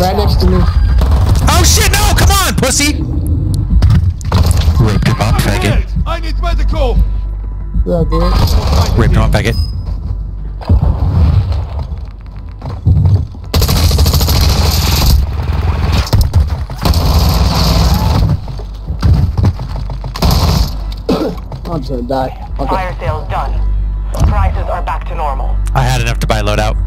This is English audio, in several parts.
Right next to me. Oh shit, no! Come on, pussy! Raped him up, faggot. I need medical. Yeah, dude. Raped him up, faggot. I'm just gonna die. Okay. Fire sales done. Prices are back to normal. I had enough to buy loadout.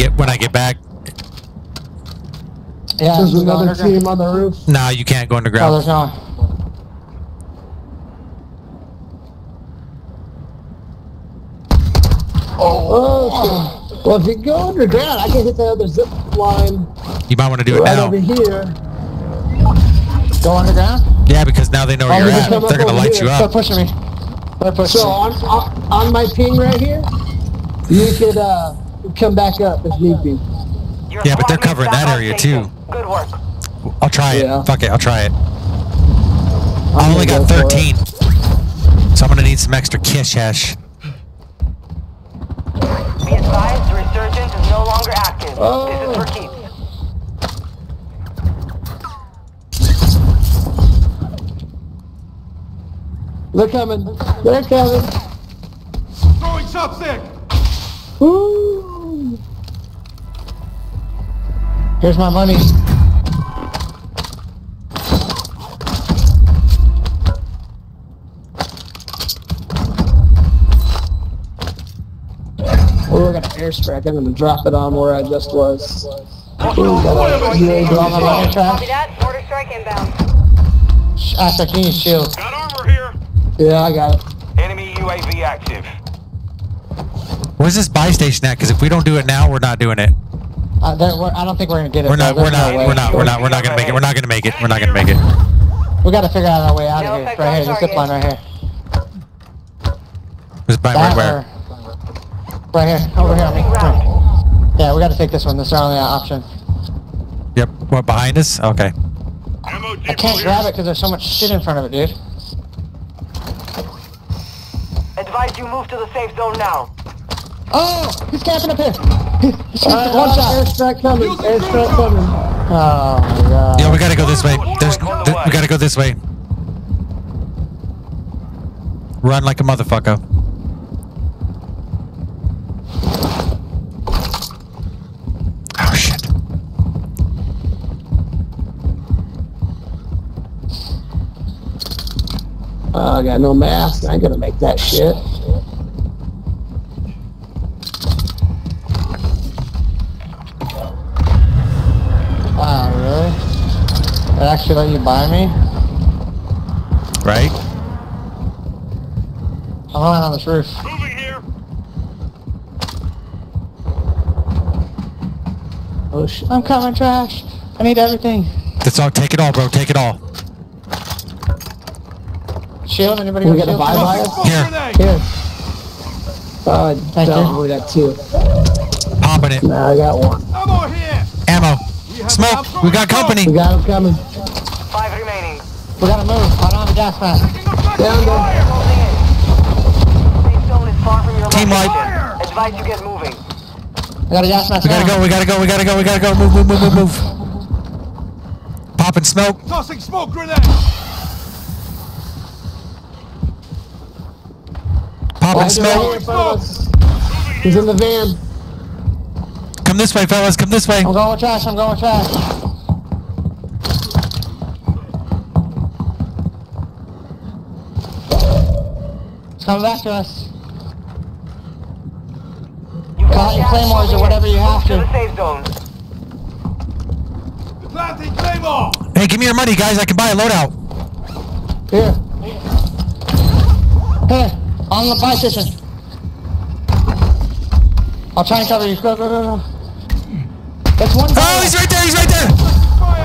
Get when I get back. Yeah, There's another team on the roof. Nah, you can't go Oh, underground. there's no. Oh, shit. Well, if you go underground, I can hit the other zip line You might want to do it right now. over here. Go underground? Yeah, because now they know where Oh, you're at. come They're gonna light here. you They're pushing me. They're pushing So me. on, on on my ping right here, you could uh come back up if need be. Yeah, but they're covering that area, too. Good work. I'll try it. Yeah. Fuck it, I'll try it. I'm only gonna got go for it. 13. So I'm gonna need some extra kiss hash. Be advised, the resurgence is no longer active. Oh. This is oh. for keeps. They're coming. They're coming. Throwing chopstick. Woo! Here's my money. Oh, we're gonna airstrike. I'm gonna drop it on where I just was. Hostile deployment. You want my money, Trav? that. Border strike inbound. Sh- Aztec, you shield. Got armor here. Yeah, I got it. Enemy UAV active. Where's this buy station at? Because if we don't do it now, we're not doing it. Uh, we're- I don't think we're gonna get it. We're not. We're not. no way. We're not. We're not. We're not gonna make it. We're not gonna make it. We're not gonna make it. We gotta figure out our way out No of here. Right on here, the zip target. line right here. This buy That right where? Right here, over here on me. Come on. Yeah, we gotta take this one. This is our only option. Yep. What behind us? Okay. I can't grab it because there's so much shit in front of it, dude. Advise you move to the safe zone now. Oh, he's camping up here. He- He's Uh, one shot. Airstrike coming. Using Airstrike coming. Oh my god. Yeah, we gotta go this way. There's. Th- we gotta go this way. Run like a motherfucker. Oh shit. Oh, I got no mask. I ain't gonna make that shit. Really? They let you buy me? Right? I'm on this roof. Moving here. Oh shit. I'm coming, trash. I need everything. That's all. Take it all, bro. Take it all. Shield, anybody We got got a shield? buy buy us? Here. Here. Oh, I Thank don't. you. We got two. Popping it. Nah, I got one. Ammo here. Ammo. We have Smoke. We got company. We got him coming. Five remaining. We gotta move. I don't have a gas mask. Taking effective Down, down. fire. Closing in. Safe zone is far from your Team location. wipe. Advise you get moving. I got a gas mask We gotta go. We gotta go. We gotta go. We gotta go. Move. Move. Move. Move. Move. Popping smoke. Tossing smoke grenade. Popping Right here in smoke. front of us. He's in the van. Come this way, fellas. Come this way. I'm going with trash. I'm going with trash. It's coming back to us. You Call your claymores or whatever you have to the safe zone. Planting claymore. Hey, give me your money, guys. I can buy a loadout. Here. Here. On the buy station. I'll try and cover you. Go, go, go, go. That's one oh, guy. Oh, he's right there. He's right there. Fire.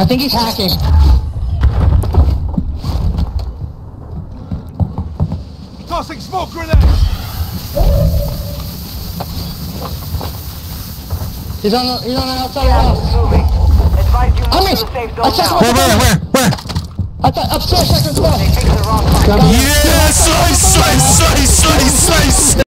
I think he's hacking. Tossing smoke grenade. He's on the he's on the outside of the house. Moving. Advise you On move to the safe I zone checked now. Where? Where? Where? Where? I thought upstairs second floor. They picked the wrong spot. Coming. Yeah, slice, slice, slice, slice,